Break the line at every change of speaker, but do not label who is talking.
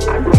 I'm